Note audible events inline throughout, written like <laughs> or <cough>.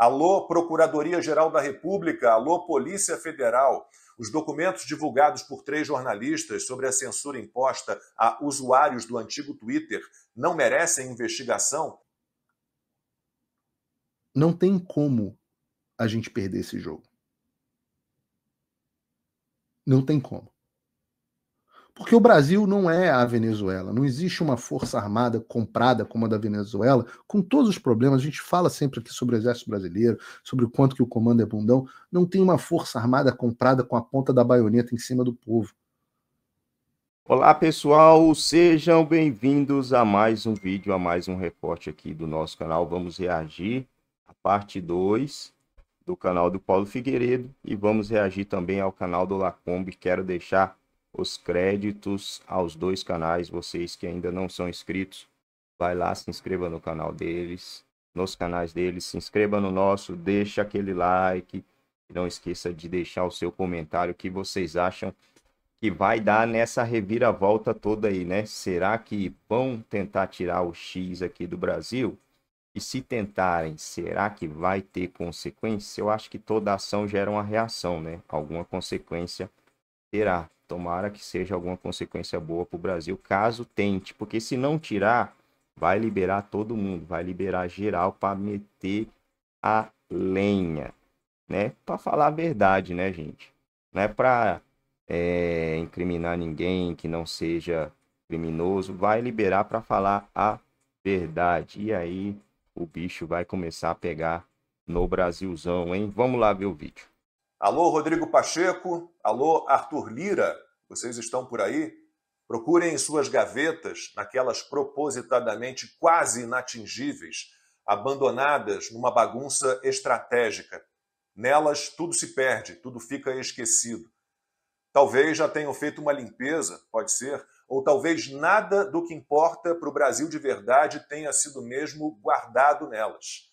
Alô, Procuradoria-Geral da República, alô, Polícia Federal. Os documentos divulgados por três jornalistas sobre a censura imposta a usuários do antigo Twitter não merecem investigação? Não tem como a gente perder esse jogo. Não tem como. Porque o Brasil não é a Venezuela. Não existe uma força armada comprada como a da Venezuela, com todos os problemas. A gente fala sempre aqui sobre o exército brasileiro, sobre o quanto que o comando é bundão. Não tem uma força armada comprada com a ponta da baioneta em cima do povo. Olá pessoal, sejam bem-vindos a mais um vídeo, a mais um reporte aqui do nosso canal. Vamos reagir à parte 2 do canal do Paulo Figueiredo e vamos reagir também ao canal do Lacombe. Quero deixar os créditos aos dois canais. Vocês que ainda não são inscritos, vai lá, se inscreva no canal deles, nos canais deles, se inscreva no nosso, deixa aquele like. Não esqueça de deixar o seu comentário o que vocês acham que vai dar nessa reviravolta toda aí, né? Será que vão tentar tirar o X aqui do Brasil? E se tentarem, será que vai ter consequência? Eu acho que toda ação gera uma reação, né? Alguma consequência terá. Tomara que seja alguma consequência boa para o Brasil, caso tente, porque se não tirar, vai liberar todo mundo, vai liberar geral para meter a lenha, né? Para falar a verdade, né, gente? Não é para é, incriminar ninguém que não seja criminoso, vai liberar para falar a verdade. E aí o bicho vai começar a pegar no Brasilzão, hein? Vamos lá ver o vídeo. Alô, Rodrigo Pacheco. Alô, Arthur Lira. Vocês estão por aí? Procurem em suas gavetas, naquelas propositadamente quase inatingíveis, abandonadas numa bagunça estratégica. Nelas tudo se perde, tudo fica esquecido. Talvez já tenham feito uma limpeza, pode ser, ou talvez nada do que importa para o Brasil de verdade tenha sido mesmo guardado nelas.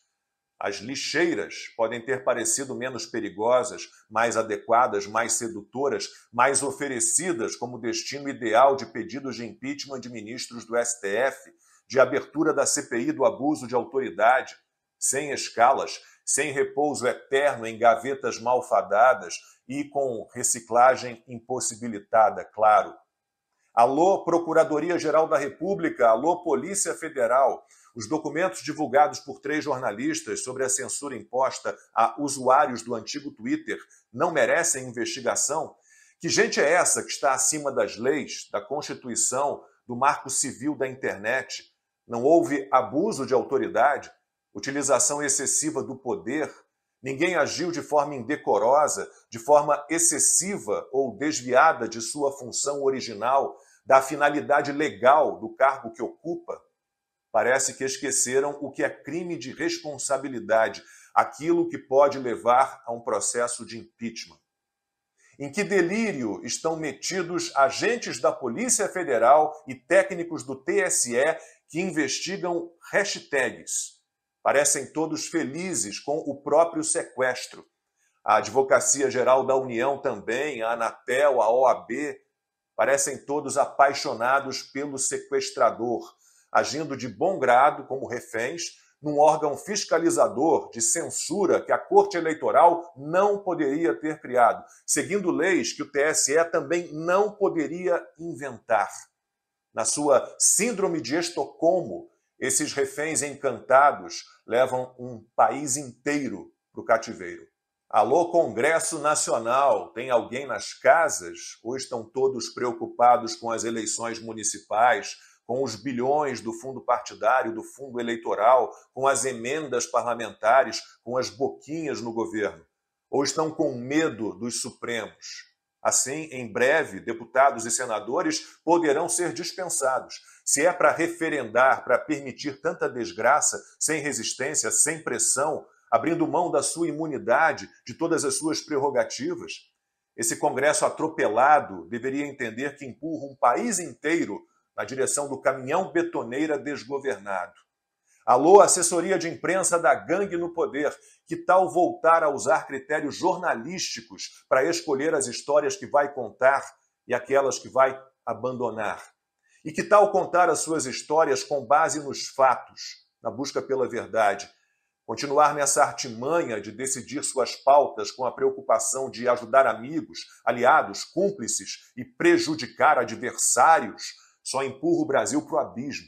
As lixeiras podem ter parecido menos perigosas, mais adequadas, mais sedutoras, mais oferecidas como destino ideal de pedidos de impeachment de ministros do STF, de abertura da CPI do abuso de autoridade, sem escalas, sem repouso eterno em gavetas malfadadas e com reciclagem impossibilitada, claro. Alô, Procuradoria-Geral da República, alô, Polícia Federal. Os documentos divulgados por três jornalistas sobre a censura imposta a usuários do antigo Twitter não merecem investigação? Que gente é essa que está acima das leis, da Constituição, do marco civil da internet? Não houve abuso de autoridade, utilização excessiva do poder? Ninguém agiu de forma indecorosa, de forma excessiva ou desviada de sua função original, da finalidade legal do cargo que ocupa? Parece que esqueceram o que é crime de responsabilidade, aquilo que pode levar a um processo de impeachment. Em que delírio estão metidos agentes da Polícia Federal e técnicos do TSE que investigam hashtags? Parecem todos felizes com o próprio sequestro. A Advocacia Geral da União também, a Anatel, a OAB, parecem todos apaixonados pelo sequestrador agindo de bom grado como reféns num órgão fiscalizador de censura que a Corte Eleitoral não poderia ter criado, seguindo leis que o TSE também não poderia inventar. Na sua síndrome de Estocolmo, esses reféns encantados levam um país inteiro para o cativeiro. Alô, Congresso Nacional, tem alguém nas casas? Ou estão todos preocupados com as eleições municipais, com os bilhões do fundo partidário, do fundo eleitoral, com as emendas parlamentares, com as boquinhas no governo? Ou estão com medo dos Supremos? Assim, em breve, deputados e senadores poderão ser dispensados. Se é para referendar, para permitir tanta desgraça, sem resistência, sem pressão, abrindo mão da sua imunidade, de todas as suas prerrogativas, esse Congresso atropelado deveria entender que empurra um país inteiro na direção do caminhão betoneira desgovernado. Alô, assessoria de imprensa da gangue no poder, que tal voltar a usar critérios jornalísticos para escolher as histórias que vai contar e aquelas que vai abandonar? E que tal contar as suas histórias com base nos fatos, na busca pela verdade? continuar nessa artimanha de decidir suas pautas com a preocupação de ajudar amigos, aliados, cúmplices e prejudicar adversários, só empurra o Brasil para o abismo.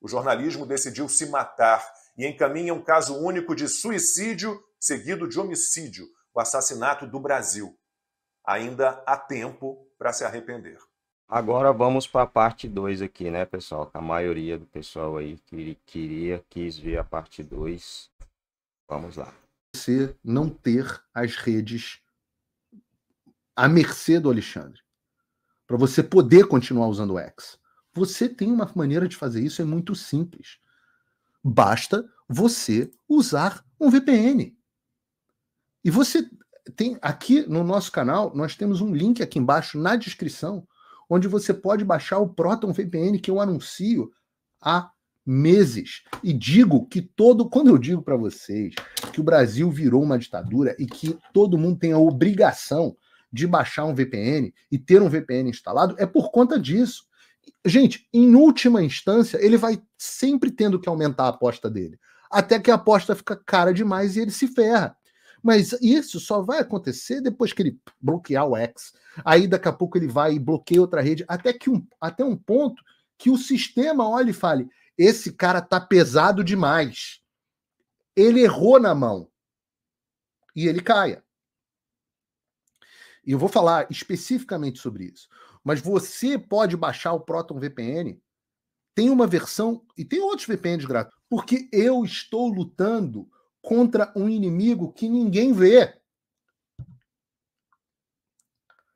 O jornalismo decidiu se matar e encaminha um caso único de suicídio seguido de homicídio, o assassinato do Brasil. Ainda há tempo para se arrepender. Agora vamos para a parte 2 aqui, né, pessoal? A maioria do pessoal aí que queria, quis ver a parte 2. Vamos lá. Você não ter as redes à mercê do Alexandre. Para você poder continuar usando o X. Você tem uma maneira de fazer isso, é muito simples. Basta você usar um VPN. E você tem aqui no nosso canal, nós temos um link aqui embaixo na descrição, onde você pode baixar o Proton VPN que eu anuncio há meses. E digo que todo, quando eu digo para vocês que o Brasil virou uma ditadura e que todo mundo tem a obrigação de baixar um VPN e ter um VPN instalado, é por conta disso. Gente, em última instância, ele vai sempre tendo que aumentar a aposta dele, até que a aposta fica cara demais e ele se ferra. Mas isso só vai acontecer depois que ele bloquear o X. Aí daqui a pouco ele vai e bloqueia outra rede, até que um, até um ponto que o sistema olhe e fale: esse cara tá pesado demais. Ele errou na mão. E ele caia. E eu vou falar especificamente sobre isso. Mas você pode baixar o Proton VPN. Tem uma versão e tem outros VPNs gratuitos. Porque eu estou lutando contra um inimigo que ninguém vê.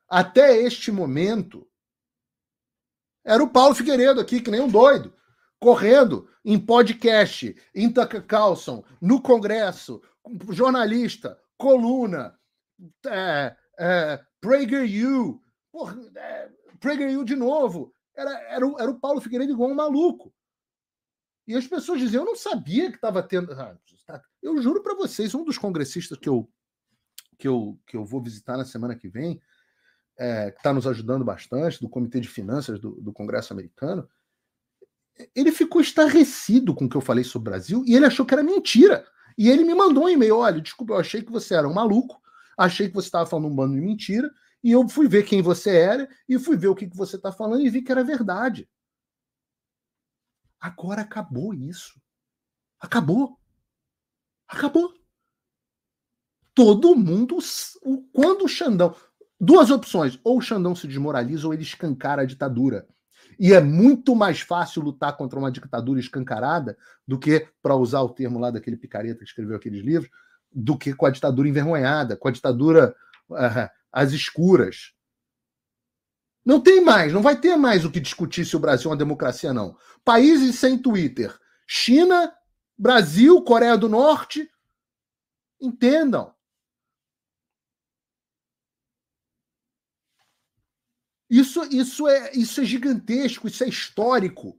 Até este momento, era o Paulo Figueiredo aqui, que nem um doido, correndo em podcast, em Tucker Carlson, no Congresso, jornalista, coluna, é, é, PragerU, porra, é, PragerU de novo. Era, era, o, era o Paulo Figueiredo igual um maluco. E as pessoas diziam, eu não sabia que estava tendo. Ah. Eu juro para vocês, um dos congressistas que eu, que, eu, que eu vou visitar na semana que vem, é, que está nos ajudando bastante, do Comitê de Finanças do, do, Congresso Americano, ele ficou estarrecido com o que eu falei sobre o Brasil e ele achou que era mentira. E ele me mandou um e-mail: olha, desculpa, eu achei que você era um maluco, achei que você estava falando um bando de mentira, e eu fui ver quem você era e fui ver o que, que você está falando e vi que era verdade. Agora acabou isso. Acabou. Acabou. Todo mundo. Quando o Xandão. Duas opções. Ou o Xandão se desmoraliza ou ele escancara a ditadura. E é muito mais fácil lutar contra uma ditadura escancarada do que, para usar o termo lá daquele picareta que escreveu aqueles livros, do que com a ditadura envergonhada, com a ditadura uh, às escuras. Não tem mais, não vai ter mais o que discutir se o Brasil é uma democracia, não. Países sem Twitter. China, Brasil, Coreia do Norte. Entendam. Isso, isso, é, isso é gigantesco, isso é histórico.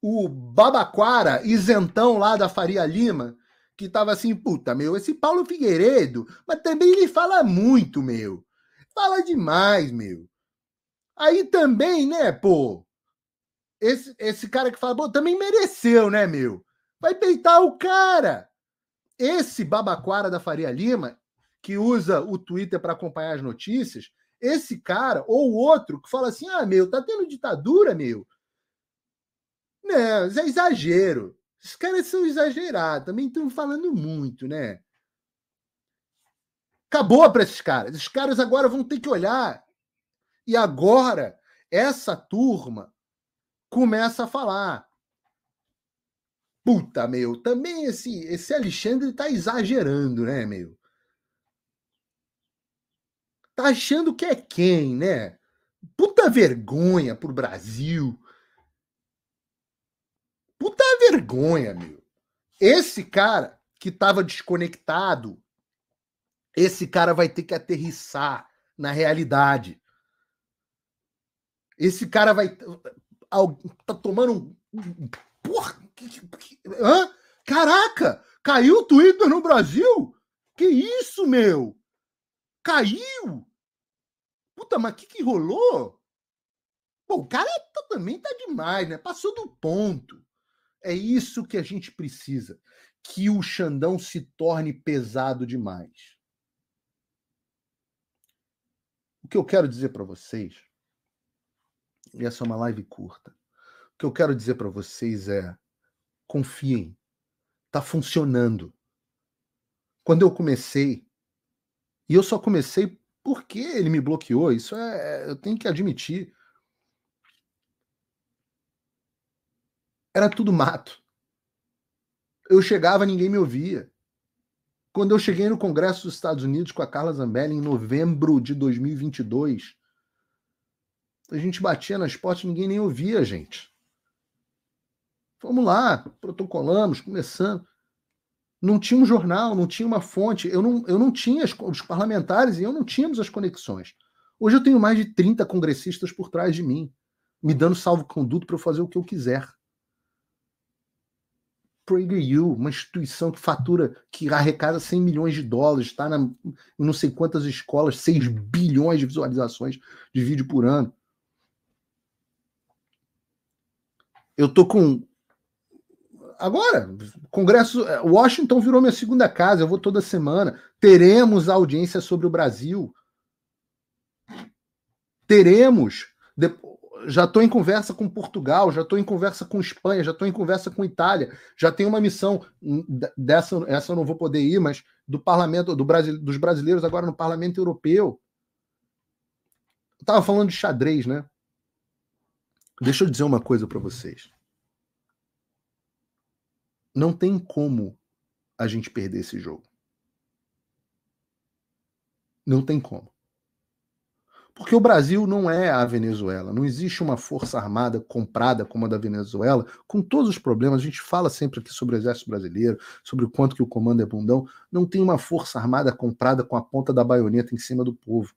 O Babaquara, isentão lá da Faria Lima, que tava assim, puta, meu, esse Paulo Figueiredo, mas também ele fala muito, meu. Fala demais, meu. Aí também, né, pô? Esse, esse cara que fala, pô, também mereceu, né, meu? Vai peitar o cara. Esse babaquara da Faria Lima, que usa o Twitter para acompanhar as notícias, esse cara ou outro que fala assim: ah, meu, tá tendo ditadura, meu. Não, isso é exagero. Esses caras são exagerados, também estão falando muito, né? Acabou para esses caras. Esses caras agora vão ter que olhar. E agora, essa turma começa a falar. Puta, meu, também esse, esse Alexandre tá exagerando, né, meu? Tá achando que é quem, né? Puta vergonha pro Brasil. Puta vergonha, meu. Esse cara que tava desconectado esse cara vai ter que aterrissar na realidade. Esse cara vai. Tá tomando um. Porra! Hã? Caraca! Caiu o Twitter no Brasil? Que isso, meu? Caiu? Puta, mas o que, que rolou? Pô, o cara tá, também tá demais, né? Passou do ponto. É isso que a gente precisa. que o Xandão se torne pesado demais. O que eu quero dizer para vocês, e essa é uma live curta, o que eu quero dizer para vocês é: confiem, tá funcionando. Quando eu comecei, e eu só comecei porque ele me bloqueou, isso é, eu tenho que admitir. Era tudo mato. Eu chegava, ninguém me ouvia. Quando eu cheguei no Congresso dos Estados Unidos com a Carla Zambelli em novembro de 2022, a gente batia nas portas, ninguém nem ouvia a gente. Vamos lá, protocolamos, começando. Não tinha um jornal, não tinha uma fonte, eu não, eu não tinha as, os parlamentares e eu não tínhamos as conexões. Hoje eu tenho mais de 30 congressistas por trás de mim, me dando salvo-conduto para eu fazer o que eu quiser. PragerU, uma instituição que fatura, que arrecada 100 milhões de dólares, está em não sei quantas escolas, 6 bilhões de visualizações de vídeo por ano. Eu tô com. Agora, Congresso. É, Washington virou minha segunda casa, eu vou toda semana. Teremos audiência sobre o Brasil. Teremos já estou em conversa com Portugal, já estou em conversa com Espanha, já estou em conversa com Itália, já tem uma missão hum, dessa, essa eu não vou poder ir, mas do parlamento do Brasil, dos brasileiros agora no Parlamento Europeu. Eu estava falando de xadrez, né? Deixa eu dizer uma coisa para vocês. Não tem como a gente perder esse jogo. Não tem como. Porque o Brasil não é a Venezuela, não existe uma força armada comprada como a da Venezuela, com todos os problemas. A gente fala sempre aqui sobre o exército brasileiro, sobre o quanto que o comando é bundão. Não tem uma força armada comprada com a ponta da baioneta em cima do povo.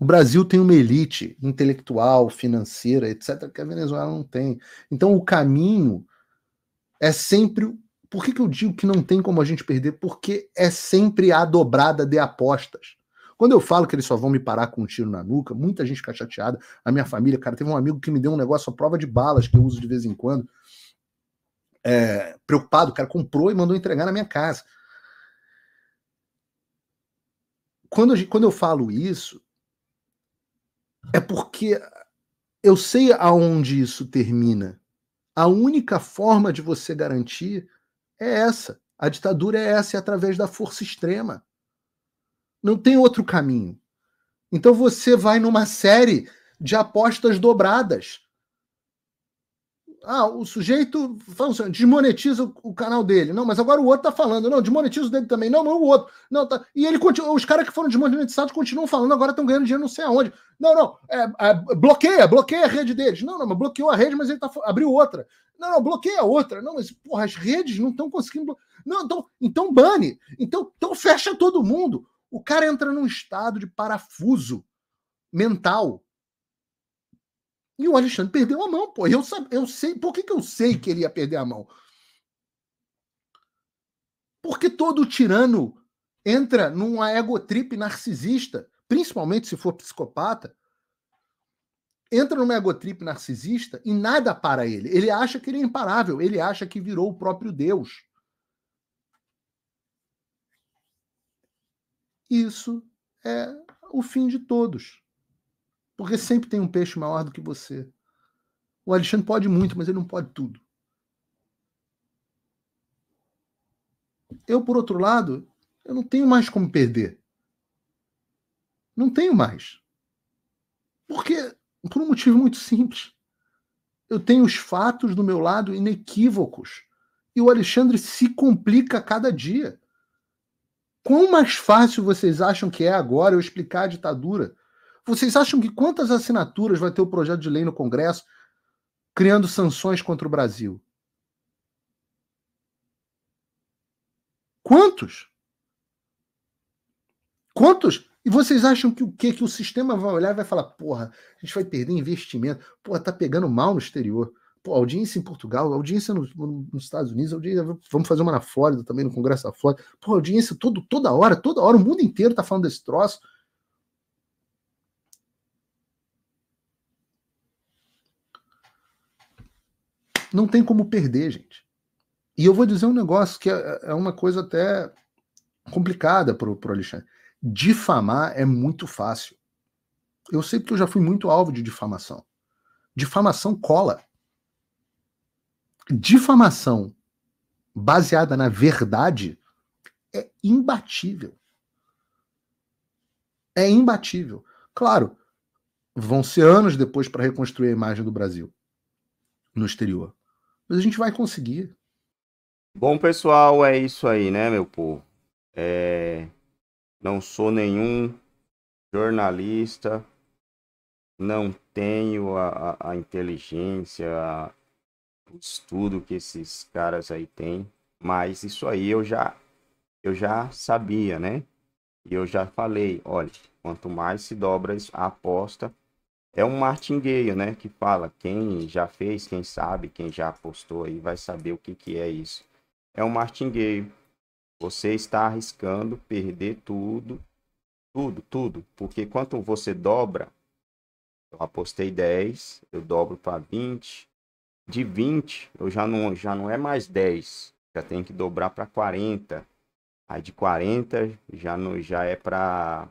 O Brasil tem uma elite intelectual, financeira, etc., que a Venezuela não tem. Então o caminho é sempre. Por que, que eu digo que não tem como a gente perder? Porque é sempre a dobrada de apostas. Quando eu falo que eles só vão me parar com um tiro na nuca, muita gente fica chateada. A minha família, cara, teve um amigo que me deu um negócio à prova de balas que eu uso de vez em quando. É, preocupado, o cara comprou e mandou entregar na minha casa. Quando, eu, quando eu falo isso, é porque eu sei aonde isso termina. A única forma de você garantir é essa. A ditadura é essa, é através da força extrema. Não tem outro caminho. Então você vai numa série de apostas dobradas. Ah, o sujeito assim, desmonetiza o, canal dele. Não, mas agora o outro tá falando. Não, desmonetiza o dele também. Não, não o outro. Não, tá. E ele continua, os caras que foram desmonetizados continuam falando, agora estão ganhando dinheiro não sei aonde. Não, não, é, é, bloqueia, bloqueia a rede deles. Não, não, mas bloqueou a rede, mas ele tá, abriu outra. Não, não, bloqueia outra. Não, mas porra, as redes não estão conseguindo. Não, então, então bane. Então, então fecha todo mundo. O cara entra num estado de parafuso mental. E o Alexandre perdeu a mão, pô. Eu, eu sei. Por que, que eu sei que ele ia perder a mão? Porque todo tirano entra numa egotrip narcisista, principalmente se for psicopata, entra numa egotrip narcisista e nada para ele. Ele acha que ele é imparável, ele acha que virou o próprio Deus. Isso é o fim de todos. Porque sempre tem um peixe maior do que você. O Alexandre pode muito, mas ele não pode tudo. Eu, por outro lado, eu não tenho mais como perder. Não tenho mais. Porque, por um motivo muito simples. Eu tenho os fatos do meu lado inequívocos. E o Alexandre se complica a cada dia. Quão mais fácil vocês acham que é agora eu explicar a ditadura? Vocês acham que quantas assinaturas vai ter o projeto de lei no Congresso criando sanções contra o Brasil? Quantos? Quantos? E vocês acham que o quê? Que o sistema vai olhar e vai falar, porra, a gente vai perder investimento, porra, tá pegando mal no exterior. Pô, audiência em Portugal, audiência no, no, nos Estados Unidos, audiência, vamos fazer uma na Flórida também, no Congresso da Flórida. Pô, audiência todo, toda hora, toda hora, o mundo inteiro tá falando desse troço. Não tem como perder, gente. E eu vou dizer um negócio que é, é uma coisa até complicada para o Alexandre. Difamar é muito fácil. Eu sei porque eu já fui muito alvo de difamação. Difamação cola. Difamação baseada na verdade é imbatível. É imbatível. Claro, vão ser anos depois para reconstruir a imagem do Brasil no exterior. Mas a gente vai conseguir. Bom, pessoal, é isso aí, né, meu povo? É... Não sou nenhum jornalista, não tenho a, a, a inteligência, a, estudo que esses caras aí têm, mas isso aí eu já eu já sabia, né? E eu já falei, olha, quanto mais se dobra a aposta, é um martingueio, né? Que fala, quem já fez, quem sabe, quem já apostou aí vai saber o que, que é isso. É um martingueio. Você está arriscando perder tudo, tudo, tudo. Porque quanto você dobra, eu apostei 10, eu dobro para 20. De 20, eu já não, já não é mais 10, já tem que dobrar para 40. Aí de 40 já, não, já é para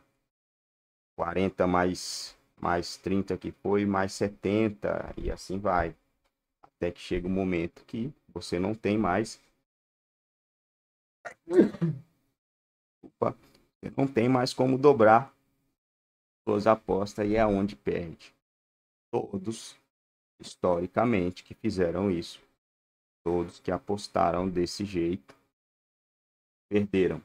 40 mais, mais 30 que foi, mais 70 e assim vai. Até que chega o um momento que você não tem mais. Opa, você não tem mais como dobrar suas apostas e é onde perde. Todos, historicamente, que fizeram isso. Todos que apostaram desse jeito perderam.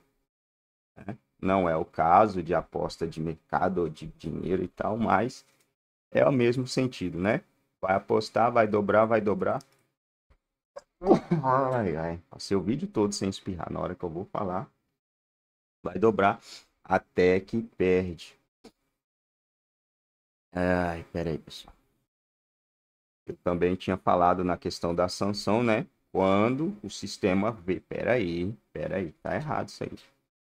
Né? Não é o caso de aposta de mercado ou de dinheiro e tal, mas é o mesmo sentido, né? Vai apostar, vai dobrar, vai dobrar. Ai, ai. Passei o vídeo todo sem espirrar na hora que eu vou falar. Vai dobrar até que perde. Ai, peraí, pessoal. Eu também tinha falado na questão da sanção, né? Quando o sistema vê, peraí, peraí, tá errado isso aí.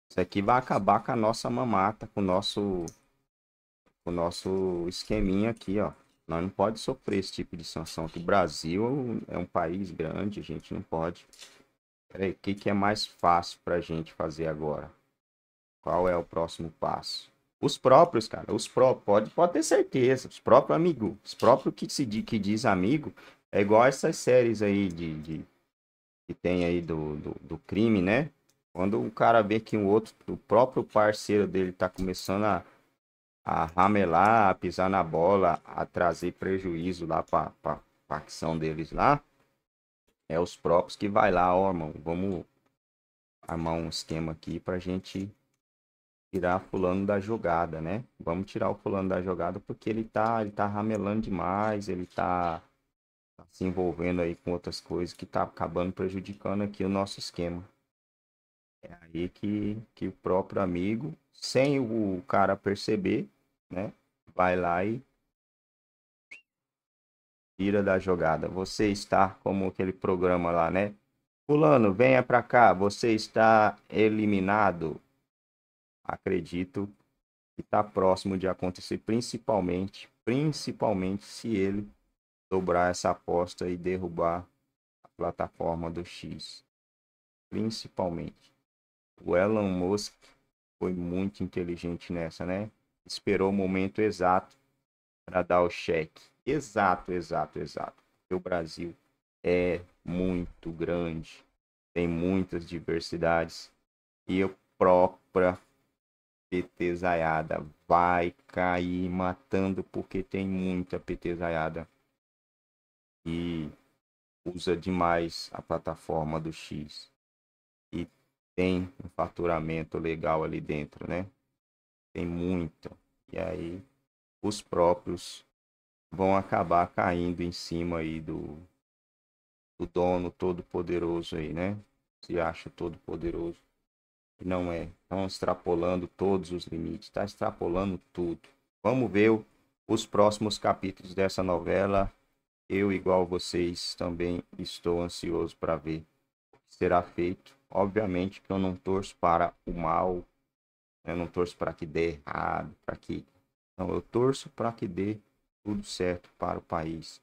Isso aqui vai acabar com a nossa mamata, com o nosso, com o nosso esqueminha aqui, ó. Nós não pode sofrer esse tipo de sanção. Que o Brasil é um país grande, a gente não pode. Peraí, o que, que é mais fácil pra gente fazer agora? Qual é o próximo passo? Os próprios, cara, os próprios, pode, pode ter certeza, os próprios amigos, os próprios que se que diz amigo, é igual essas séries aí de, de que tem aí do, do, do, crime, né? Quando o cara vê que o outro, o próprio parceiro dele tá começando a, a ramelar, a pisar na bola, a trazer prejuízo lá pra, pra facção deles lá, é os próprios que vai lá, ó, irmão, vamos armar um esquema aqui pra gente tirar fulano da jogada, né? Vamos tirar o fulano da jogada porque ele tá, ele tá ramelando demais, ele tá tá se envolvendo aí com outras coisas que tá acabando prejudicando aqui o nosso esquema. É aí que, que o próprio amigo, sem o cara perceber, né, vai lá e tira da jogada. Você está como aquele programa lá, né? Fulano, venha para cá, você está eliminado. Acredito que está próximo de acontecer, principalmente, principalmente se ele dobrar essa aposta e derrubar a plataforma do X. Principalmente. O Elon Musk foi muito inteligente nessa, né? Esperou o momento exato para dar o cheque. Exato, exato, exato. O Brasil é muito grande, tem muitas diversidades e a própria PT Zaiada vai cair matando porque tem muita PT Zaiada e usa demais a plataforma do X e tem um faturamento legal ali dentro, né? Tem muito. E aí os próprios vão acabar caindo em cima aí do, do dono todo poderoso aí, né? Se acha todo poderoso. Não é. Estão extrapolando todos os limites. Está extrapolando tudo. Vamos ver os próximos capítulos dessa novela eu, igual vocês, também estou ansioso para ver o que será feito. Obviamente que eu não torço para o mal, né? eu não torço para que dê errado, para que. Não, eu torço para que dê tudo certo para o país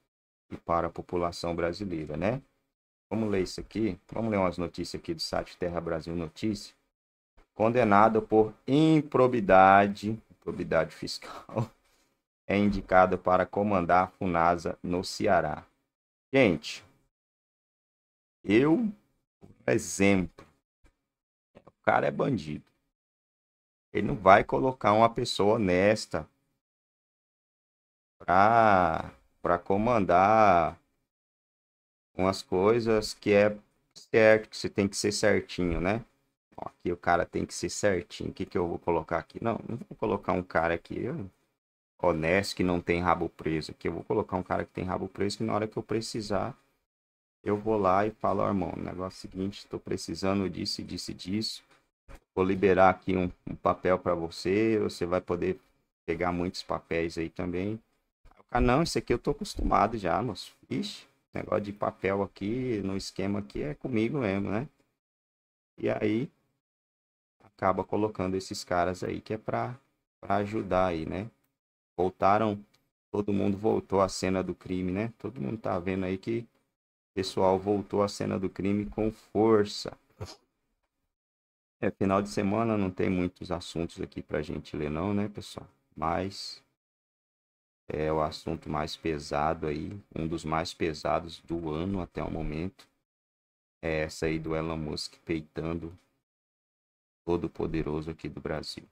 e para a população brasileira, né? Vamos ler isso aqui. Vamos ler umas notícias aqui do site Terra Brasil Notícias. Condenado por improbidade, improbidade fiscal, <laughs> é indicado para comandar a FUNASA no Ceará. Gente, eu, exemplo, o cara é bandido. Ele não vai colocar uma pessoa honesta para comandar umas coisas que é certo, que você tem que ser certinho, né? Aqui o cara tem que ser certinho. O que, que eu vou colocar aqui? Não, não vou colocar um cara aqui honesto que não tem rabo preso. Aqui eu vou colocar um cara que tem rabo preso que na hora que eu precisar, eu vou lá e falo, oh, irmão, negócio é seguinte, estou precisando disso, disso, disso. Vou liberar aqui um, um papel para você, você vai poder pegar muitos papéis aí também. Ah, não, isso aqui eu tô acostumado já, moço. Ixi, negócio de papel aqui, no esquema aqui é comigo mesmo, né? E aí acaba colocando esses caras aí que é pra ajudar aí, né? Voltaram, todo mundo voltou à cena do crime, né? Todo mundo tá vendo aí que o pessoal voltou à cena do crime com força. É, final de semana não tem muitos assuntos aqui pra gente ler não, né, pessoal? Mas é o assunto mais pesado aí, um dos mais pesados do ano até o momento. É essa aí do Elon Musk peitando todo poderoso aqui do Brasil.